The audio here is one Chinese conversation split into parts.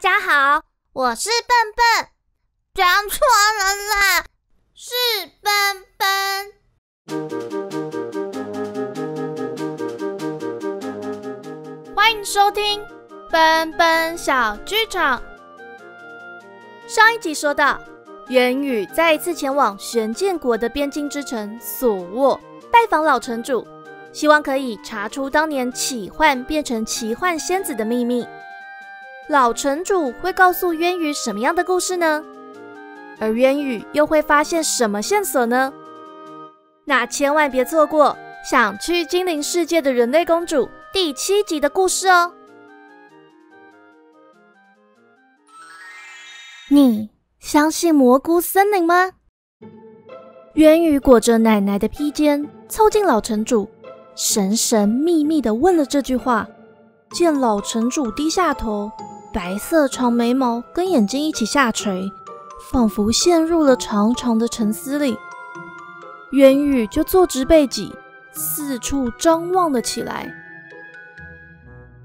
家好，我是笨笨，讲错了啦，是笨笨。欢迎收听笨笨小剧场。上一集说到，元宇再一次前往玄剑国的边境之城索沃拜访老城主，希望可以查出当年奇幻变成奇幻仙子的秘密。老城主会告诉渊羽什么样的故事呢？而渊羽又会发现什么线索呢？那千万别错过《想去精灵世界的人类公主》第七集的故事哦！你相信蘑菇森林吗？渊羽裹着奶奶的披肩，凑近老城主，神神秘秘的问了这句话。见老城主低下头。白色长眉毛跟眼睛一起下垂，仿佛陷入了长长的沉思里。渊羽就坐直背脊，四处张望了起来。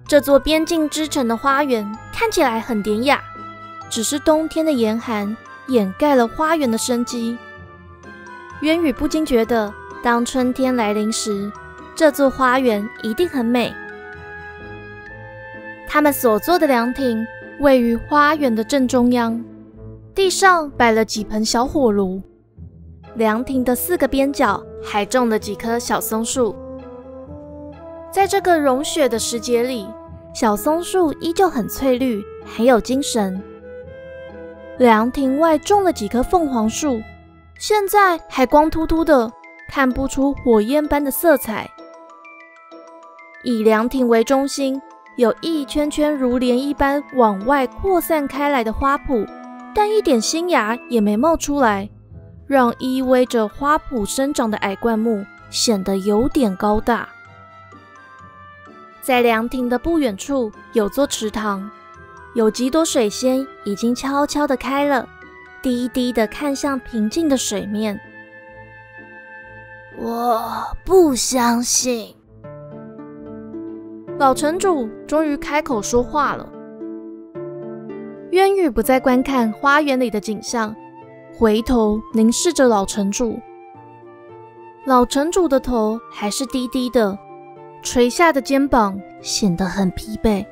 这座边境之城的花园看起来很典雅，只是冬天的严寒掩盖了花园的生机。渊羽不禁觉得，当春天来临时，这座花园一定很美。他们所坐的凉亭位于花园的正中央，地上摆了几盆小火炉，凉亭的四个边角还种了几棵小松树。在这个融雪的时节里，小松树依旧很翠绿，很有精神。凉亭外种了几棵凤凰树，现在还光秃秃的，看不出火焰般的色彩。以凉亭为中心。有一圈圈如莲一般往外扩散开来的花圃，但一点新芽也没冒出来，让依偎着花圃生长的矮灌木显得有点高大。在凉亭的不远处有座池塘，有几朵水仙已经悄悄地开了，低低地看向平静的水面。我不相信。老城主终于开口说话了。渊羽不再观看花园里的景象，回头凝视着老城主。老城主的头还是低低的，垂下的肩膀显得很疲惫。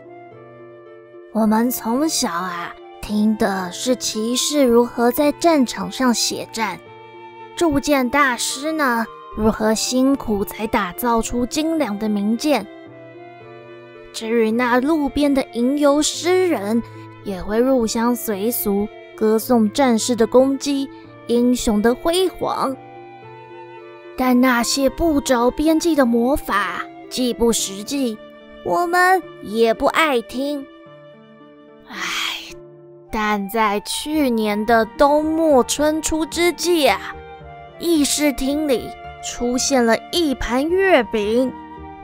我们从小啊，听的是骑士如何在战场上血战，铸剑大师呢，如何辛苦才打造出精良的名剑。至于那路边的吟游诗人，也会入乡随俗，歌颂战士的攻击、英雄的辉煌。但那些不着边际的魔法，既不实际，我们也不爱听。唉，但在去年的冬末春初之际啊，议事厅里出现了一盘月饼，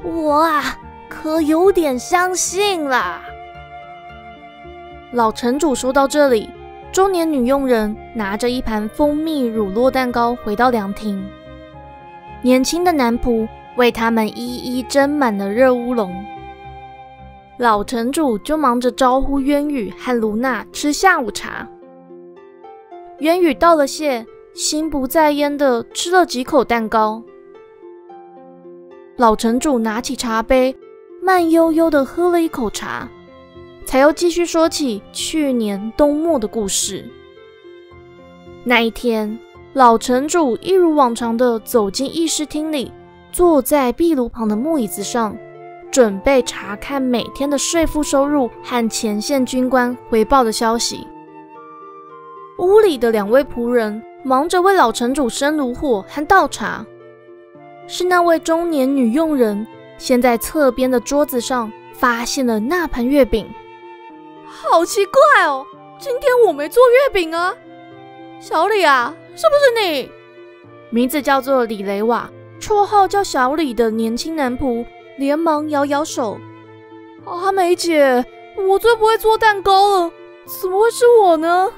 我啊。可有点相信了。老城主说到这里，中年女佣人拿着一盘蜂蜜乳酪蛋糕回到凉亭，年轻的男仆为他们一一斟满了热乌龙。老城主就忙着招呼渊羽和卢娜吃下午茶。渊羽道了谢，心不在焉的吃了几口蛋糕。老城主拿起茶杯。慢悠悠地喝了一口茶，才又继续说起去年冬末的故事。那一天，老城主一如往常地走进议事厅里，坐在壁炉旁的木椅子上，准备查看每天的税赋收入和前线军官回报的消息。屋里的两位仆人忙着为老城主生炉火和倒茶，是那位中年女佣人。先在侧边的桌子上发现了那盘月饼，好奇怪哦！今天我没做月饼啊，小李啊，是不是你？名字叫做李雷瓦，绰号叫小李的年轻男仆连忙摇摇手：“阿美姐，我最不会做蛋糕了，怎么会是我呢？”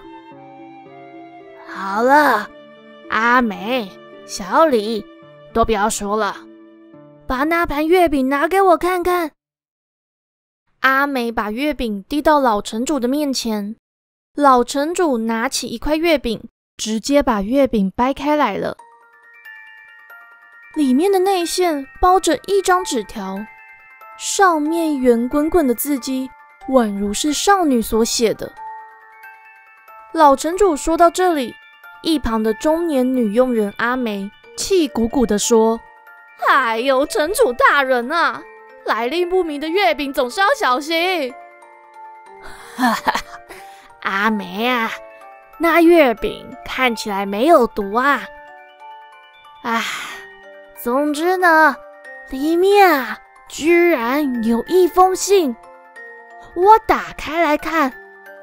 好了，阿美、小李，都不要说了。把那盘月饼拿给我看看。阿美把月饼递到老城主的面前，老城主拿起一块月饼，直接把月饼掰开来了。里面的内馅包着一张纸条，上面圆滚滚的字迹，宛如是少女所写的。老城主说到这里，一旁的中年女佣人阿梅气鼓鼓地说：“哎呦，城主大人啊，来历不明的月饼总是要小心。”哈哈，阿梅啊，那月饼看起来没有毒啊。唉。总之呢，里面啊，居然有一封信。我打开来看，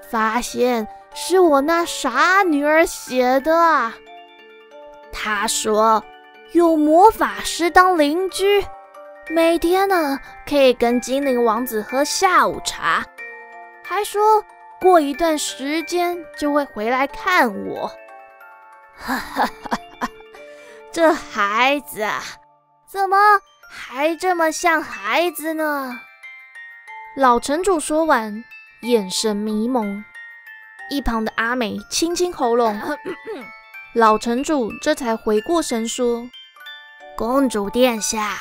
发现是我那傻女儿写的。她说有魔法师当邻居，每天呢可以跟精灵王子喝下午茶，还说过一段时间就会回来看我。哈哈哈。哈这孩子啊，怎么还这么像孩子呢？老城主说完，眼神迷蒙。一旁的阿美清清喉咙，老城主这才回过神说：“公主殿下，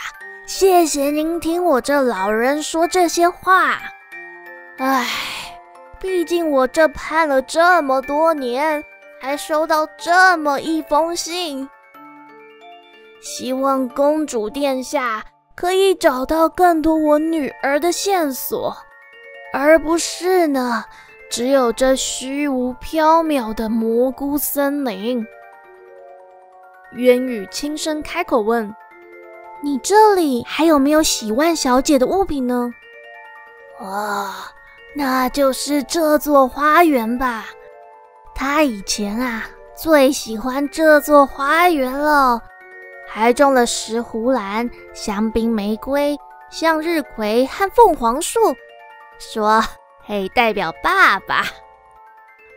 谢谢您听我这老人说这些话。唉，毕竟我这盼了这么多年，还收到这么一封信。”希望公主殿下可以找到更多我女儿的线索，而不是呢，只有这虚无缥缈的蘑菇森林。渊羽轻声开口问：“你这里还有没有喜万小姐的物品呢？”“哇，那就是这座花园吧。她以前啊，最喜欢这座花园了。”还种了石斛兰、香槟玫瑰、向日葵和凤凰树，说可以代表爸爸。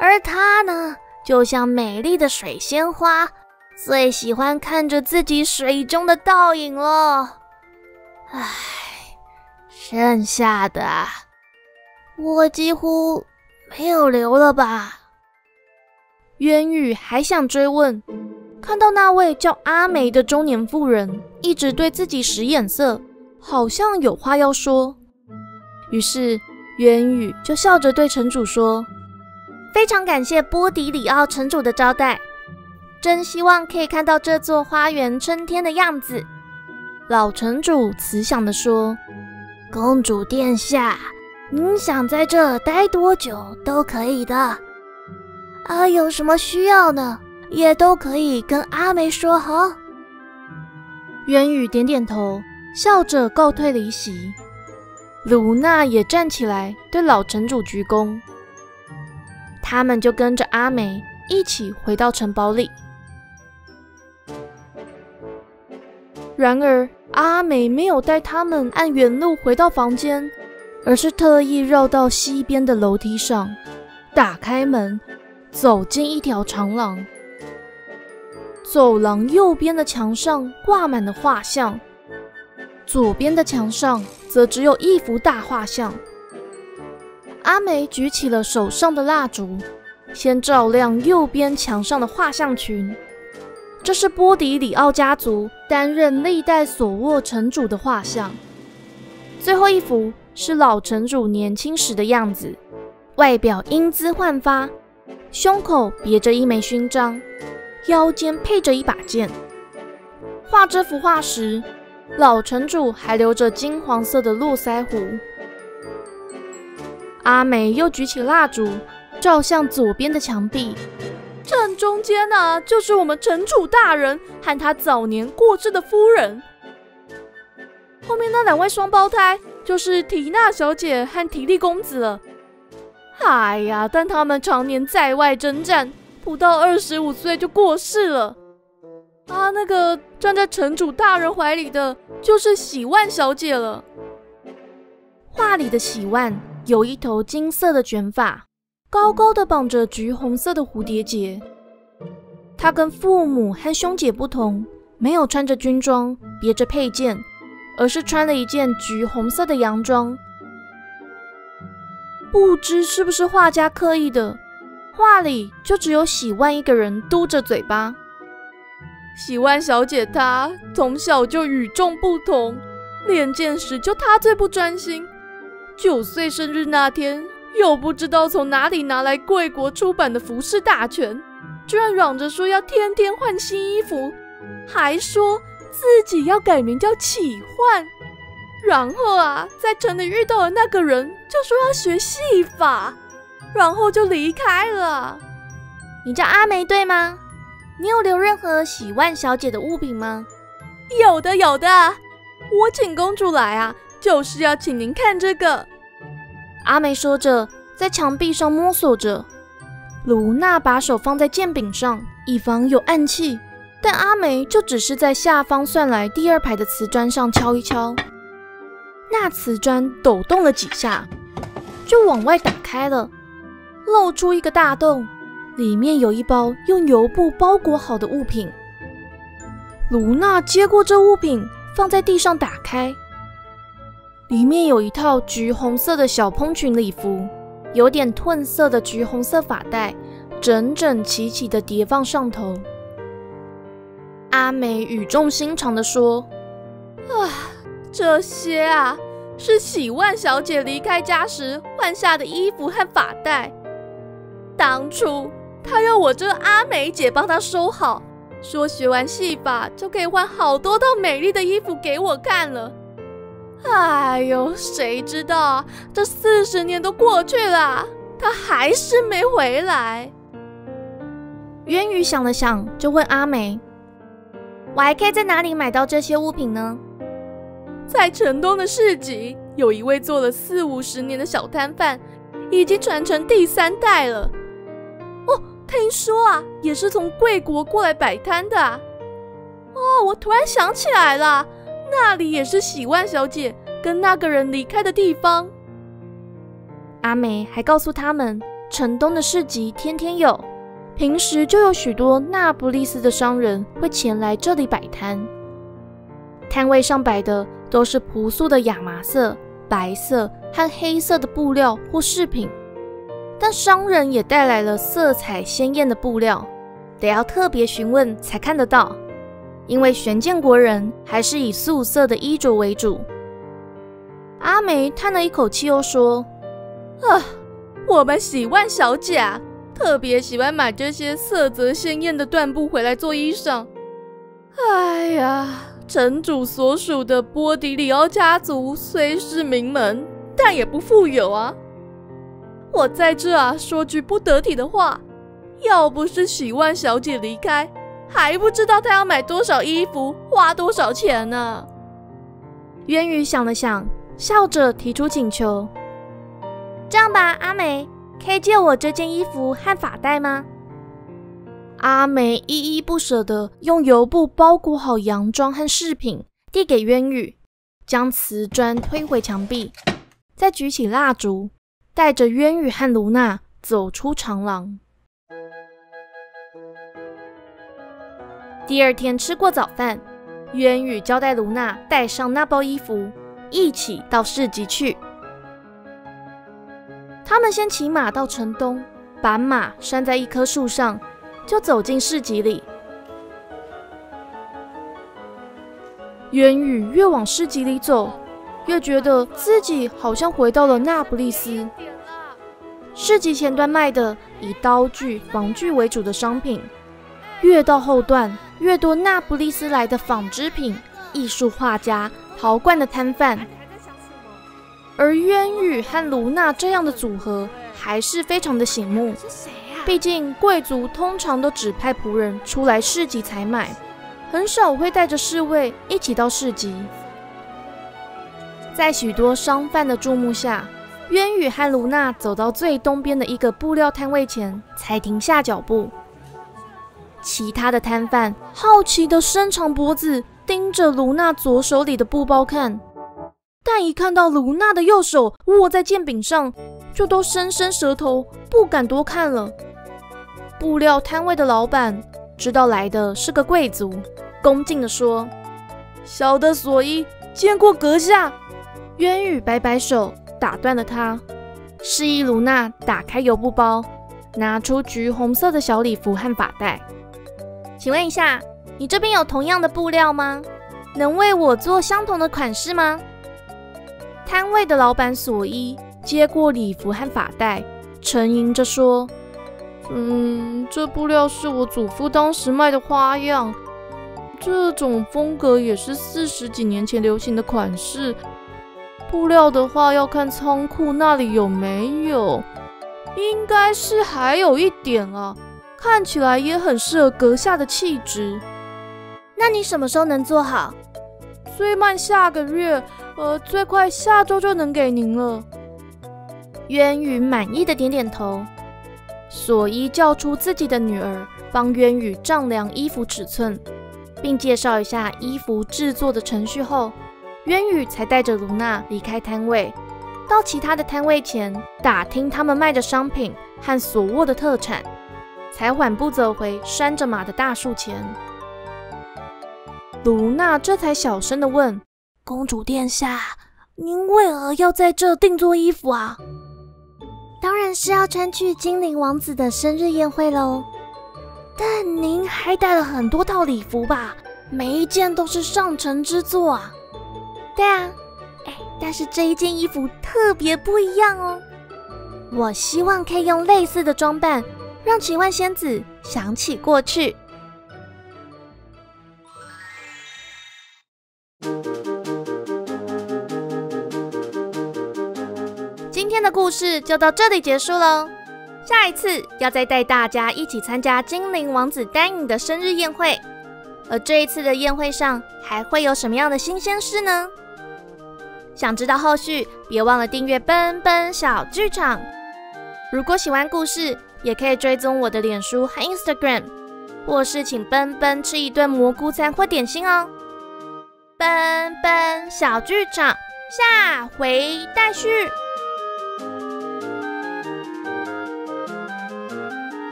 而他呢，就像美丽的水仙花，最喜欢看着自己水中的倒影了。唉，剩下的我几乎没有留了吧？渊羽还想追问。看到那位叫阿梅的中年妇人一直对自己使眼色，好像有话要说。于是渊羽就笑着对城主说：“非常感谢波迪里奥城主的招待，真希望可以看到这座花园春天的样子。”老城主慈祥地说：“公主殿下，您想在这待多久都可以的。啊，有什么需要呢？”也都可以跟阿梅说好。元宇点点头，笑着告退离席。卢娜也站起来对老城主鞠躬。他们就跟着阿梅一起回到城堡里。然而，阿美没有带他们按原路回到房间，而是特意绕到西边的楼梯上，打开门，走进一条长廊。走廊右边的墙上挂满了画像，左边的墙上则只有一幅大画像。阿梅举起了手上的蜡烛，先照亮右边墙上的画像群。这是波迪里奥家族担任历代索沃城主的画像。最后一幅是老城主年轻时的样子，外表英姿焕发，胸口别着一枚勋章。腰间配着一把剑。画这幅画时，老城主还留着金黄色的络腮胡。阿美又举起蜡烛，照向左边的墙壁。正中间呢，就是我们城主大人和他早年过世的夫人。后面那两位双胞胎，就是缇娜小姐和提利公子了。哎呀，但他们常年在外征战。不到二十五岁就过世了啊！那个站在城主大人怀里的，就是喜万小姐了。画里的喜万有一头金色的卷发，高高的绑着橘红色的蝴蝶结。她跟父母和兄姐不同，没有穿着军装，别着佩剑，而是穿了一件橘红色的洋装。不知是不是画家刻意的，画里就只有喜万一个人嘟着嘴巴。喜万小姐她从小就与众不同，练剑时就她最不专心。九岁生日那天，又不知道从哪里拿来贵国出版的服饰大全，居然嚷着说要天天换新衣服，还说自己要改名叫启焕。然后啊，在城里遇到的那个人就说要学戏法，然后就离开了。你叫阿梅对吗？你有留任何喜万小姐的物品吗？有的，有的。我请公主来啊，就是要请您看这个。阿梅说着，在墙壁上摸索着。卢娜把手放在剑柄上，以防有暗器。但阿梅就只是在下方算来第二排的瓷砖上敲一敲，那瓷砖抖动了几下，就往外打开了，露出一个大洞。里面有一包用油布包裹好的物品。卢娜接过这物品，放在地上，打开。里面有一套橘红色的小蓬裙礼服，有点褪色的橘红色发带，整整齐齐的叠放上头。阿美语重心长的说：“啊，这些啊，是喜万小姐离开家时换下的衣服和发带。当初。”她要我这阿美姐帮她收好，说学完戏法就可以换好多套美丽的衣服给我看了。哎呦，谁知道啊？这四十年都过去了，他还是没回来。渊宇想了想，就问阿美：“我还可以在哪里买到这些物品呢？”在城东的市集，有一位做了四五十年的小摊贩，已经传承第三代了。哦听说啊，也是从贵国过来摆摊的。哦，我突然想起来了，那里也是喜万小姐跟那个人离开的地方。阿美还告诉他们，城东的市集天天有，平时就有许多那不勒斯的商人会前来这里摆摊。摊位上摆的都是朴素的亚麻色、白色和黑色的布料或饰品。但商人也带来了色彩鲜艳的布料，得要特别询问才看得到。因为玄剑国人还是以素色的衣着为主。阿梅叹了一口气，又说：“啊，我们喜万小姐，特别喜欢买这些色泽鲜艳的缎布回来做衣裳。哎呀，城主所属的波迪里奥家族虽是名门，但也不富有啊。”我在这啊，说句不得体的话，要不是喜万小姐离开，还不知道她要买多少衣服，花多少钱呢。渊宇想了想，笑着提出请求：“这样吧，阿美，可以借我这件衣服和发带吗？”阿梅依依不舍地用油布包裹好洋装和饰品，递给渊宇，将瓷砖推回墙壁，再举起蜡烛。带着渊宇和卢娜走出长廊。第二天吃过早饭，渊羽交代卢娜带上那包衣服，一起到市集去。他们先骑马到城东，把马拴在一棵树上，就走进市集里。渊羽越往市集里走。越觉得自己好像回到了那不勒斯。市集前端卖的以刀具、防具为主的商品，越到后段，越多那不勒斯来的纺织品、艺术画家、陶罐的摊贩。而渊羽和卢娜这样的组合还是非常的醒目。毕竟贵族通常都只派仆人出来市集采买，很少会带着侍卫一起到市集。在许多商贩的注目下，渊羽和卢娜走到最东边的一个布料摊位前，才停下脚步。其他的摊贩好奇地伸长脖子盯着卢娜左手里的布包看，但一看到卢娜的右手握在剑柄上，就都伸伸舌头，不敢多看了。布料摊位的老板知道来的是个贵族，恭敬地说：“小的所依，见过阁下。”渊羽摆摆手，打断了他。示意卢娜打开油布包，拿出橘红色的小礼服和发带。请问一下，你这边有同样的布料吗？能为我做相同的款式吗？摊位的老板索伊接过礼服和发带，沉吟着说：“嗯，这布料是我祖父当时卖的花样，这种风格也是四十几年前流行的款式。布料的话，要看仓库那里有没有，应该是还有一点啊，看起来也很适合阁下的气质。那你什么时候能做好？”最慢下个月，呃，最快下周就能给您了。渊宇满意的点点头。索伊叫出自己的女儿，帮渊宇丈量衣服尺寸，并介绍一下衣服制作的程序后，渊宇才带着卢娜离开摊位，到其他的摊位前打听他们卖的商品和所握的特产，才缓步走回拴着马的大树前。卢娜这才小声的问：“公主殿下，您为何要在这定做衣服啊？”“当然是要穿去精灵王子的生日宴会喽。”“但您还带了很多套礼服吧？每一件都是上乘之作啊。”“对啊，哎，但是这一件衣服特别不一样哦。我希望可以用类似的装扮，让奇幻仙子想起过去。”今天的故事就到这里结束喽。下一次要再带大家一起参加精灵王子丹影的生日宴会，而这一次的宴会上还会有什么样的新鲜事呢？想知道后续，别忘了订阅奔奔小剧场。如果喜欢故事，也可以追踪我的脸书和 Instagram，或是请奔奔吃一顿蘑菇餐或点心哦。奔奔小剧场，下回待续。